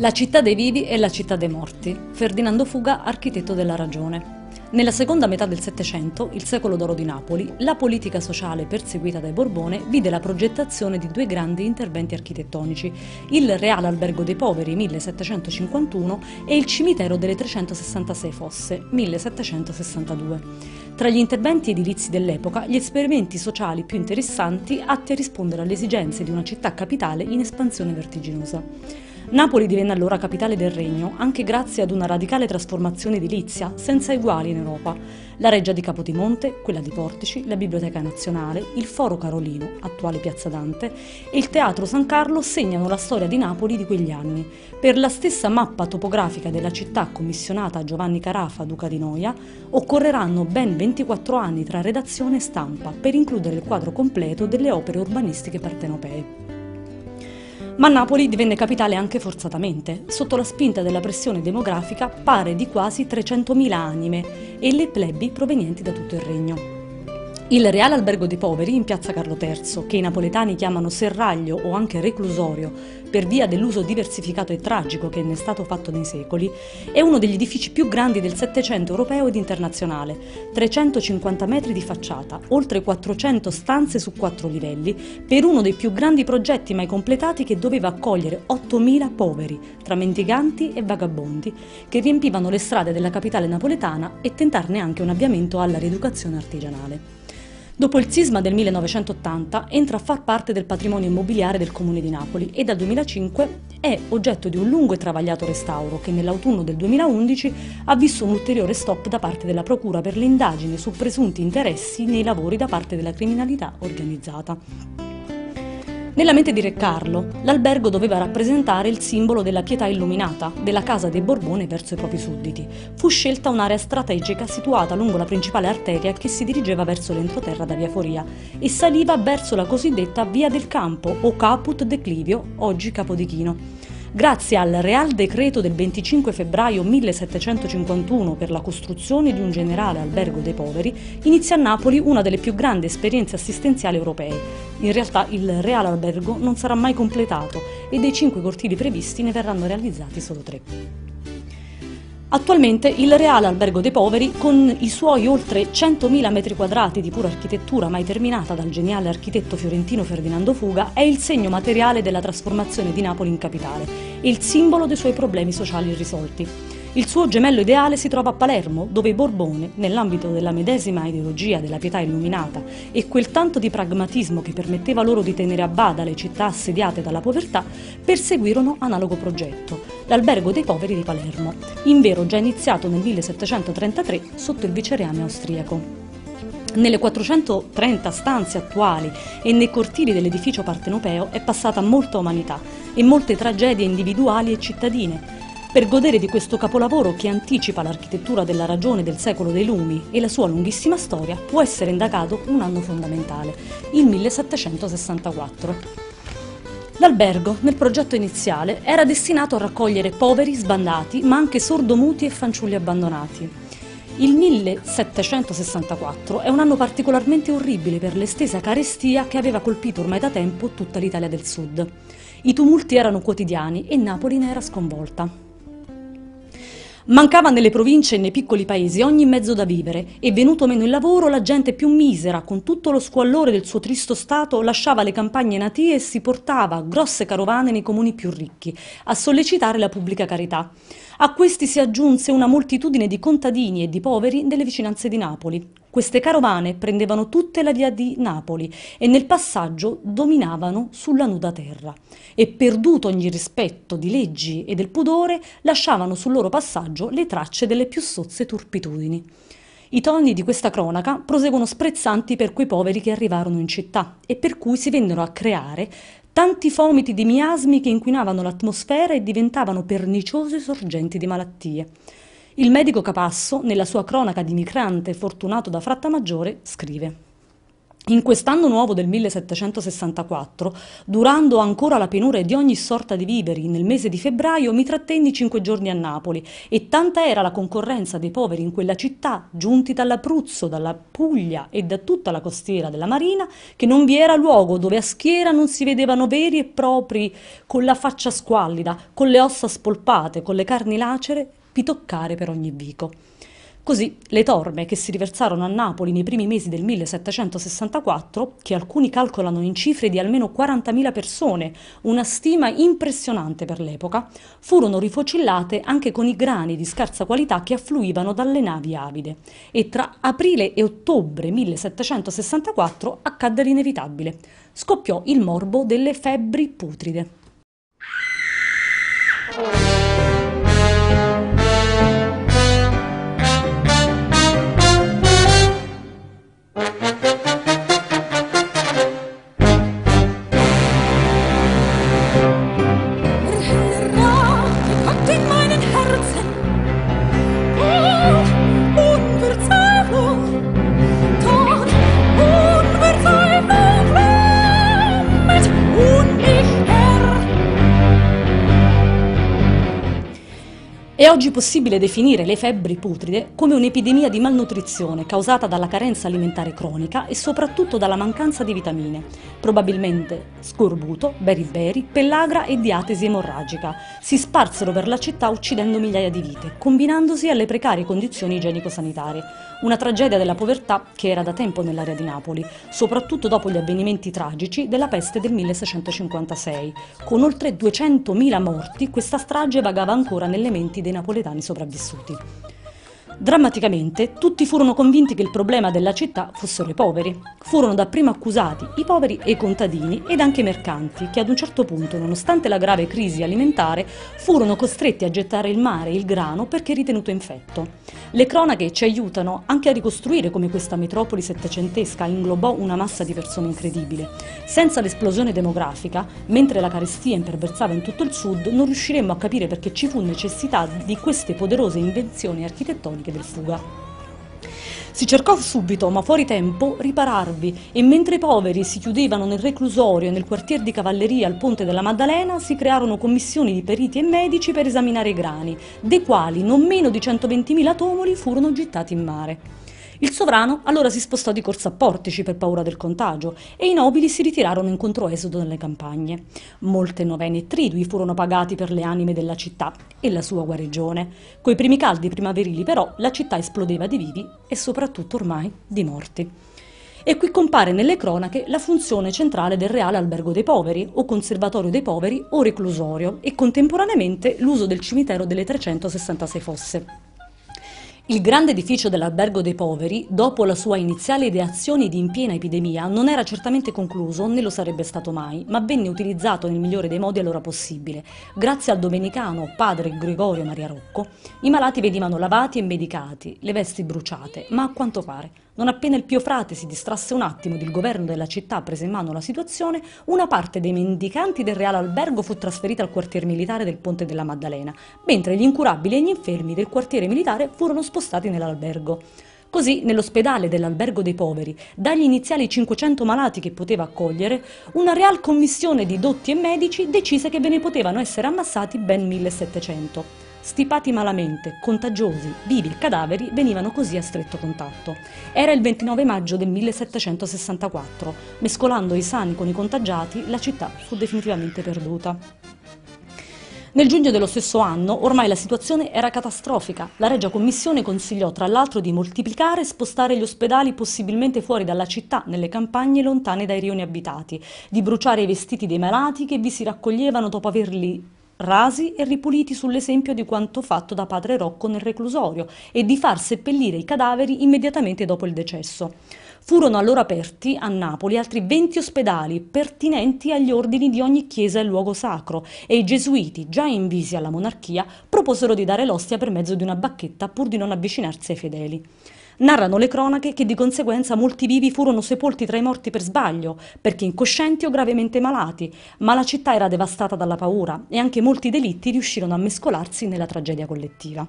La città dei vivi e la città dei morti. Ferdinando Fuga, architetto della ragione. Nella seconda metà del Settecento, il secolo d'oro di Napoli, la politica sociale perseguita dai Borbone vide la progettazione di due grandi interventi architettonici, il Reale Albergo dei Poveri 1751 e il Cimitero delle 366 Fosse 1762. Tra gli interventi edilizi dell'epoca, gli esperimenti sociali più interessanti atti a rispondere alle esigenze di una città capitale in espansione vertiginosa. Napoli divenne allora capitale del regno, anche grazie ad una radicale trasformazione edilizia, senza eguali in Europa. La reggia di Capodimonte, quella di Portici, la Biblioteca Nazionale, il Foro Carolino, attuale Piazza Dante, e il Teatro San Carlo segnano la storia di Napoli di quegli anni. Per la stessa mappa topografica della città commissionata a Giovanni Carafa, duca di Noia, occorreranno ben 24 anni tra redazione e stampa per includere il quadro completo delle opere urbanistiche partenopee. Ma Napoli divenne capitale anche forzatamente. Sotto la spinta della pressione demografica pare di quasi 300.000 anime e le plebi provenienti da tutto il regno. Il Reale Albergo dei Poveri in piazza Carlo III, che i napoletani chiamano serraglio o anche reclusorio per via dell'uso diversificato e tragico che ne è stato fatto nei secoli, è uno degli edifici più grandi del Settecento europeo ed internazionale, 350 metri di facciata, oltre 400 stanze su quattro livelli, per uno dei più grandi progetti mai completati che doveva accogliere 8.000 poveri, tra mendicanti e vagabondi, che riempivano le strade della capitale napoletana e tentarne anche un avviamento alla rieducazione artigianale. Dopo il sisma del 1980 entra a far parte del patrimonio immobiliare del Comune di Napoli e dal 2005 è oggetto di un lungo e travagliato restauro che nell'autunno del 2011 ha visto un ulteriore stop da parte della Procura per le indagini su presunti interessi nei lavori da parte della criminalità organizzata. Nella mente di Re Carlo, l'albergo doveva rappresentare il simbolo della pietà illuminata della casa dei Borbone verso i propri sudditi. Fu scelta un'area strategica situata lungo la principale arteria che si dirigeva verso l'entroterra da Via Foria e saliva verso la cosiddetta Via del Campo o Caput Declivio, oggi Capodichino. Grazie al Real Decreto del 25 febbraio 1751 per la costruzione di un generale albergo dei poveri, inizia a Napoli una delle più grandi esperienze assistenziali europee. In realtà il Real Albergo non sarà mai completato e dei cinque cortili previsti ne verranno realizzati solo tre. Attualmente il Reale Albergo dei Poveri, con i suoi oltre 100.000 metri quadrati di pura architettura mai terminata dal geniale architetto fiorentino Ferdinando Fuga, è il segno materiale della trasformazione di Napoli in capitale e il simbolo dei suoi problemi sociali irrisolti. Il suo gemello ideale si trova a Palermo, dove i Borbone, nell'ambito della medesima ideologia della pietà illuminata e quel tanto di pragmatismo che permetteva loro di tenere a bada le città assediate dalla povertà, perseguirono analogo progetto, l'Albergo dei Poveri di Palermo, invero già iniziato nel 1733 sotto il vicereame austriaco. Nelle 430 stanze attuali e nei cortili dell'edificio partenopeo è passata molta umanità e molte tragedie individuali e cittadine, per godere di questo capolavoro che anticipa l'architettura della ragione del secolo dei lumi e la sua lunghissima storia, può essere indagato un anno fondamentale, il 1764. L'albergo, nel progetto iniziale, era destinato a raccogliere poveri, sbandati, ma anche sordomuti e fanciulli abbandonati. Il 1764 è un anno particolarmente orribile per l'estesa carestia che aveva colpito ormai da tempo tutta l'Italia del Sud. I tumulti erano quotidiani e Napoli ne era sconvolta. Mancava nelle province e nei piccoli paesi ogni mezzo da vivere e venuto meno il lavoro la gente più misera, con tutto lo squallore del suo tristo stato, lasciava le campagne natie e si portava grosse carovane nei comuni più ricchi, a sollecitare la pubblica carità. A questi si aggiunse una moltitudine di contadini e di poveri delle vicinanze di Napoli. Queste carovane prendevano tutte la via di Napoli e nel passaggio dominavano sulla nuda terra e perduto ogni rispetto di leggi e del pudore lasciavano sul loro passaggio le tracce delle più sozze turpitudini. I toni di questa cronaca proseguono sprezzanti per quei poveri che arrivarono in città e per cui si vennero a creare tanti fomiti di miasmi che inquinavano l'atmosfera e diventavano perniciose sorgenti di malattie. Il medico Capasso, nella sua cronaca di migrante fortunato da Frattamaggiore, scrive In quest'anno nuovo del 1764, durando ancora la penura di ogni sorta di viveri, nel mese di febbraio mi trattenni cinque giorni a Napoli e tanta era la concorrenza dei poveri in quella città, giunti dall'Abruzzo, dalla Puglia e da tutta la costiera della Marina, che non vi era luogo dove a schiera non si vedevano veri e propri, con la faccia squallida, con le ossa spolpate, con le carni lacere, pitoccare per ogni vico. Così le torme che si riversarono a Napoli nei primi mesi del 1764, che alcuni calcolano in cifre di almeno 40.000 persone, una stima impressionante per l'epoca, furono rifocillate anche con i grani di scarsa qualità che affluivano dalle navi avide. E tra aprile e ottobre 1764 accadde l'inevitabile. Scoppiò il morbo delle febbri putride. È oggi possibile definire le febbri putride come un'epidemia di malnutrizione causata dalla carenza alimentare cronica e soprattutto dalla mancanza di vitamine, probabilmente scorbuto, beriberi, pellagra e diatesi emorragica. Si sparsero per la città uccidendo migliaia di vite, combinandosi alle precarie condizioni igienico-sanitarie. Una tragedia della povertà che era da tempo nell'area di Napoli, soprattutto dopo gli avvenimenti tragici della peste del 1656. Con oltre 200.000 morti, questa strage vagava ancora nelle menti dei dei napoletani sopravvissuti. Drammaticamente, tutti furono convinti che il problema della città fossero i poveri. Furono dapprima accusati i poveri e i contadini ed anche i mercanti, che ad un certo punto, nonostante la grave crisi alimentare, furono costretti a gettare il mare e il grano perché ritenuto infetto. Le cronache ci aiutano anche a ricostruire come questa metropoli settecentesca inglobò una massa di persone incredibile. Senza l'esplosione demografica, mentre la carestia imperversava in tutto il sud, non riusciremmo a capire perché ci fu necessità di queste poderose invenzioni architettoniche del fuga. Si cercò subito, ma fuori tempo, ripararvi e mentre i poveri si chiudevano nel reclusorio e nel quartier di cavalleria al ponte della Maddalena si crearono commissioni di periti e medici per esaminare i grani, dei quali non meno di 120.000 tomoli furono gittati in mare. Il sovrano allora si spostò di corsa a Portici per paura del contagio e i nobili si ritirarono in controesodo nelle campagne. Molte novene e tridui furono pagati per le anime della città e la sua guarigione. Coi primi caldi primaverili però la città esplodeva di vivi e soprattutto ormai di morti. E qui compare nelle cronache la funzione centrale del Reale Albergo dei Poveri, o Conservatorio dei Poveri, o Reclusorio, e contemporaneamente l'uso del cimitero delle 366 fosse. Il grande edificio dell'Albergo dei Poveri, dopo la sua iniziale ideazione di in piena epidemia, non era certamente concluso, né lo sarebbe stato mai, ma venne utilizzato nel migliore dei modi allora possibile. Grazie al domenicano padre Gregorio Maria Rocco, i malati venivano lavati e medicati, le vesti bruciate, ma a quanto pare non appena il Pio Frate si distrasse un attimo ed il governo della città prese in mano la situazione, una parte dei mendicanti del Reale Albergo fu trasferita al quartier militare del Ponte della Maddalena, mentre gli incurabili e gli infermi del quartiere militare furono spostati nell'albergo. Così, nell'ospedale dell'Albergo dei Poveri, dagli iniziali 500 malati che poteva accogliere, una real commissione di dotti e medici decise che ve ne potevano essere ammassati ben 1700. Stipati malamente, contagiosi, vivi e cadaveri venivano così a stretto contatto. Era il 29 maggio del 1764. Mescolando i sani con i contagiati, la città fu definitivamente perduta. Nel giugno dello stesso anno ormai la situazione era catastrofica. La Regia Commissione consigliò tra l'altro di moltiplicare e spostare gli ospedali possibilmente fuori dalla città, nelle campagne lontane dai rioni abitati, di bruciare i vestiti dei malati che vi si raccoglievano dopo averli rasi e ripuliti sull'esempio di quanto fatto da padre Rocco nel reclusorio e di far seppellire i cadaveri immediatamente dopo il decesso. Furono allora aperti a Napoli altri 20 ospedali pertinenti agli ordini di ogni chiesa e luogo sacro e i gesuiti, già invisi alla monarchia, proposero di dare l'ostia per mezzo di una bacchetta pur di non avvicinarsi ai fedeli. Narrano le cronache che di conseguenza molti vivi furono sepolti tra i morti per sbaglio, perché incoscienti o gravemente malati, ma la città era devastata dalla paura e anche molti delitti riuscirono a mescolarsi nella tragedia collettiva.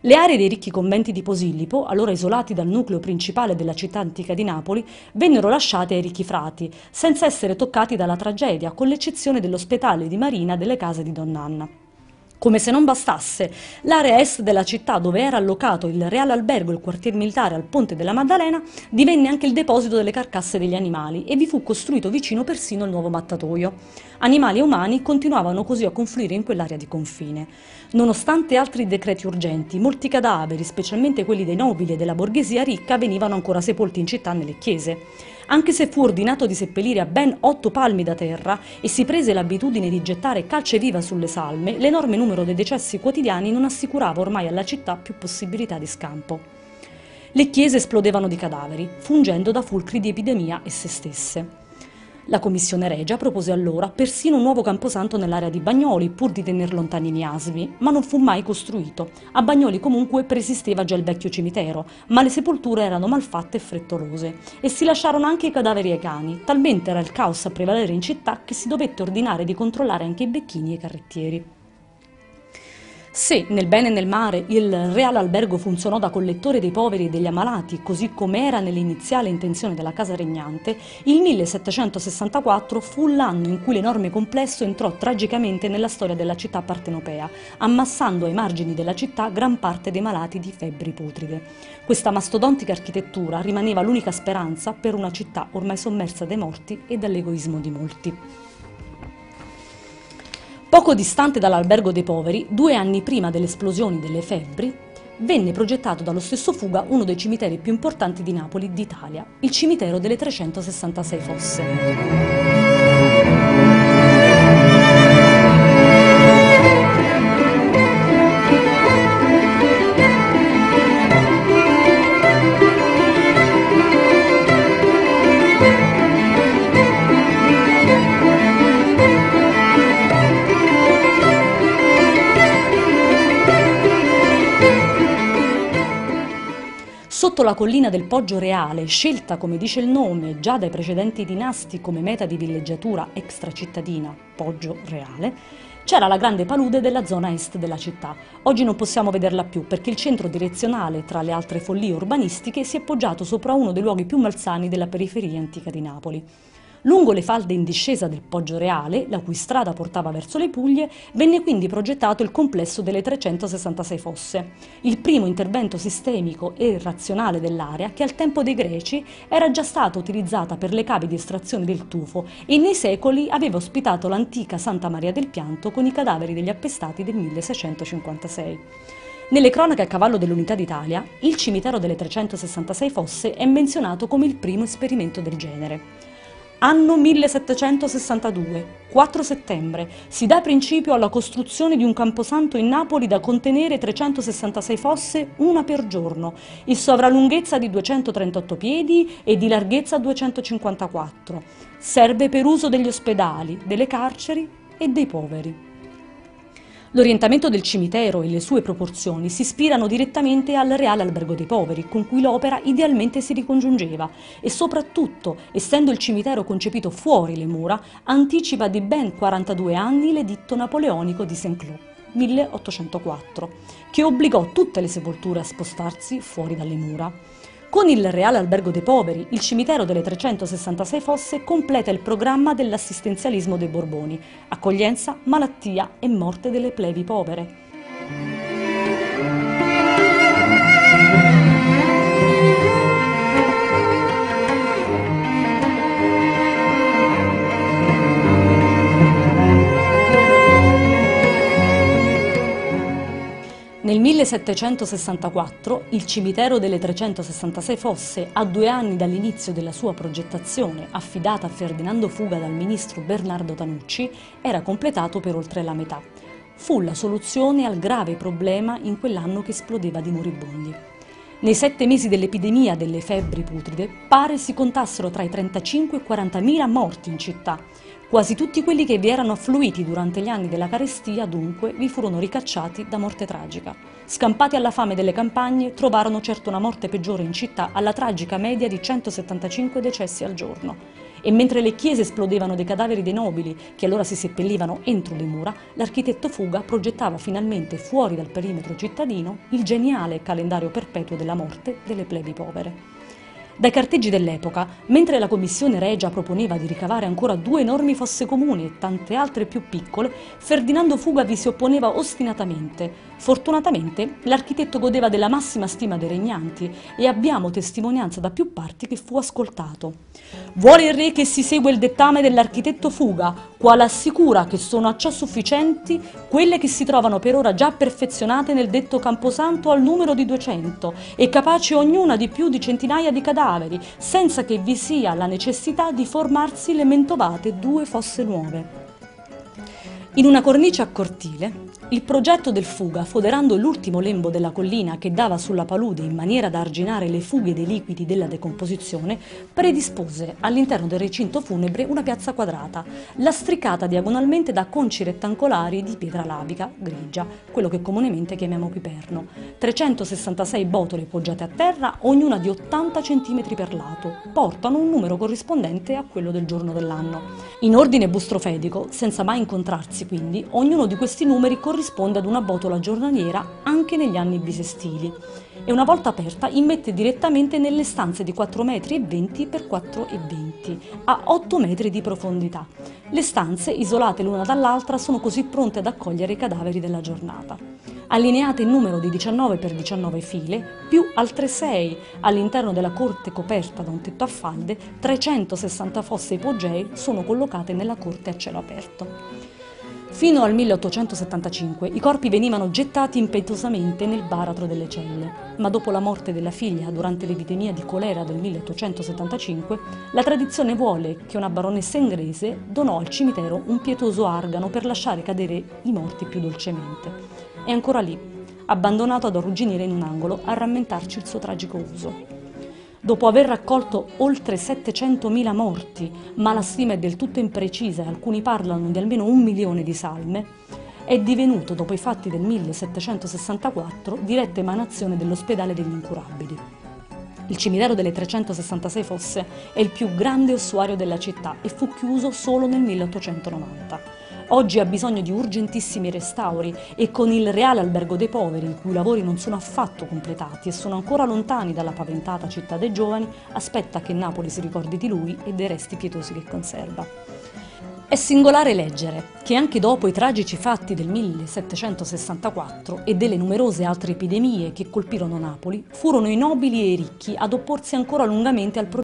Le aree dei ricchi conventi di Posillipo, allora isolati dal nucleo principale della città antica di Napoli, vennero lasciate ai ricchi frati, senza essere toccati dalla tragedia, con l'eccezione dell'ospedale di Marina delle case di Donn'Anna. Come se non bastasse, l'area est della città dove era allocato il Reale Albergo e il quartier militare al Ponte della Maddalena divenne anche il deposito delle carcasse degli animali e vi fu costruito vicino persino il nuovo mattatoio. Animali e umani continuavano così a confluire in quell'area di confine. Nonostante altri decreti urgenti, molti cadaveri, specialmente quelli dei nobili e della borghesia ricca, venivano ancora sepolti in città nelle chiese anche se fu ordinato di seppellire a ben otto palmi da terra e si prese l'abitudine di gettare calce viva sulle salme, l'enorme numero dei decessi quotidiani non assicurava ormai alla città più possibilità di scampo. Le chiese esplodevano di cadaveri, fungendo da fulcri di epidemia esse stesse. La Commissione Regia propose allora persino un nuovo camposanto nell'area di Bagnoli, pur di tenere lontani i miasmi, ma non fu mai costruito. A Bagnoli comunque preesisteva già il vecchio cimitero, ma le sepolture erano malfatte e frettolose. E si lasciarono anche i cadaveri ai cani, talmente era il caos a prevalere in città che si dovette ordinare di controllare anche i becchini e i carrettieri. Se, nel bene e nel mare, il Reale Albergo funzionò da collettore dei poveri e degli ammalati, così come era nell'iniziale intenzione della Casa Regnante, il 1764 fu l'anno in cui l'enorme complesso entrò tragicamente nella storia della città partenopea, ammassando ai margini della città gran parte dei malati di febbri putride. Questa mastodontica architettura rimaneva l'unica speranza per una città ormai sommersa dai morti e dall'egoismo di molti. Poco distante dall'albergo dei poveri, due anni prima delle esplosioni delle febbri, venne progettato dallo stesso Fuga uno dei cimiteri più importanti di Napoli d'Italia, il cimitero delle 366 fosse. Sotto la collina del Poggio Reale, scelta come dice il nome già dai precedenti dinasti come meta di villeggiatura extracittadina, Poggio Reale, c'era la grande palude della zona est della città. Oggi non possiamo vederla più perché il centro direzionale, tra le altre follie urbanistiche, si è poggiato sopra uno dei luoghi più malsani della periferia antica di Napoli. Lungo le falde in discesa del Poggio Reale, la cui strada portava verso le Puglie, venne quindi progettato il complesso delle 366 fosse, il primo intervento sistemico e razionale dell'area che al tempo dei Greci era già stata utilizzata per le cave di estrazione del tufo e nei secoli aveva ospitato l'antica Santa Maria del Pianto con i cadaveri degli appestati del 1656. Nelle cronache a cavallo dell'Unità d'Italia, il cimitero delle 366 fosse è menzionato come il primo esperimento del genere. Anno 1762, 4 settembre, si dà principio alla costruzione di un camposanto in Napoli da contenere 366 fosse, una per giorno, il sovralunghezza di 238 piedi e di larghezza 254. Serve per uso degli ospedali, delle carceri e dei poveri. L'orientamento del cimitero e le sue proporzioni si ispirano direttamente al Reale Albergo dei Poveri, con cui l'opera idealmente si ricongiungeva e soprattutto, essendo il cimitero concepito fuori le mura, anticipa di ben 42 anni l'editto napoleonico di Saint-Cloud. 1804, che obbligò tutte le sepolture a spostarsi fuori dalle mura. Con il Reale Albergo dei Poveri, il cimitero delle 366 fosse completa il programma dell'assistenzialismo dei Borboni, accoglienza, malattia e morte delle plevi povere. Nel 1764 il cimitero delle 366 fosse, a due anni dall'inizio della sua progettazione, affidata a Ferdinando Fuga dal ministro Bernardo Tanucci, era completato per oltre la metà. Fu la soluzione al grave problema in quell'anno che esplodeva di moribondi. Nei sette mesi dell'epidemia delle febbri putride pare si contassero tra i 35 e i 40 mila morti in città, Quasi tutti quelli che vi erano affluiti durante gli anni della carestia, dunque, vi furono ricacciati da morte tragica. scampati alla fame delle campagne, trovarono certo una morte peggiore in città alla tragica media di 175 decessi al giorno. E mentre le chiese esplodevano dei cadaveri dei nobili, che allora si seppellivano entro le mura, l'architetto Fuga progettava finalmente fuori dal perimetro cittadino il geniale calendario perpetuo della morte delle plebi povere. Dai carteggi dell'epoca, mentre la Commissione Regia proponeva di ricavare ancora due enormi fosse comuni e tante altre più piccole, Ferdinando Fuga vi si opponeva ostinatamente. Fortunatamente l'architetto godeva della massima stima dei regnanti e abbiamo testimonianza da più parti che fu ascoltato. Vuole il re che si segua il dettame dell'architetto Fuga, quale assicura che sono a ciò sufficienti quelle che si trovano per ora già perfezionate nel detto Camposanto al numero di 200 e capaci ognuna di più di centinaia di cadaveri senza che vi sia la necessità di formarsi le mentovate due fosse nuove. In una cornice a cortile, il progetto del fuga, foderando l'ultimo lembo della collina che dava sulla palude in maniera da arginare le fughe dei liquidi della decomposizione, predispose all'interno del recinto funebre una piazza quadrata, lastricata diagonalmente da conci rettangolari di pietra lavica, grigia, quello che comunemente chiamiamo piperno, 366 botole poggiate a terra, ognuna di 80 cm per lato, portano un numero corrispondente a quello del giorno dell'anno. In ordine bustrofedico, senza mai incontrarsi quindi, ognuno di questi numeri corrisponde corrisponde ad una botola giornaliera anche negli anni bisestili e una volta aperta immette direttamente nelle stanze di 4,20 metri per 4,20 a 8 metri di profondità. Le stanze, isolate l'una dall'altra, sono così pronte ad accogliere i cadaveri della giornata. Allineate in numero di 19 per 19 file, più altre 6 all'interno della corte coperta da un tetto a falde, 360 fosse ipogei sono collocate nella corte a cielo aperto. Fino al 1875 i corpi venivano gettati impetuosamente nel baratro delle celle, ma dopo la morte della figlia durante l'epidemia di colera del 1875, la tradizione vuole che una baronessa inglese donò al cimitero un pietoso argano per lasciare cadere i morti più dolcemente. È ancora lì, abbandonato ad arrugginire in un angolo a rammentarci il suo tragico uso. Dopo aver raccolto oltre 700.000 morti, ma la stima è del tutto imprecisa e alcuni parlano di almeno un milione di salme, è divenuto, dopo i fatti del 1764, diretta emanazione dell'ospedale degli incurabili. Il cimitero delle 366 fosse è il più grande ossuario della città e fu chiuso solo nel 1890. Oggi ha bisogno di urgentissimi restauri e con il Reale Albergo dei Poveri, i cui lavori non sono affatto completati e sono ancora lontani dalla paventata città dei giovani, aspetta che Napoli si ricordi di lui e dei resti pietosi che conserva. È singolare leggere che anche dopo i tragici fatti del 1764 e delle numerose altre epidemie che colpirono Napoli, furono i nobili e i ricchi ad opporsi ancora lungamente al progetto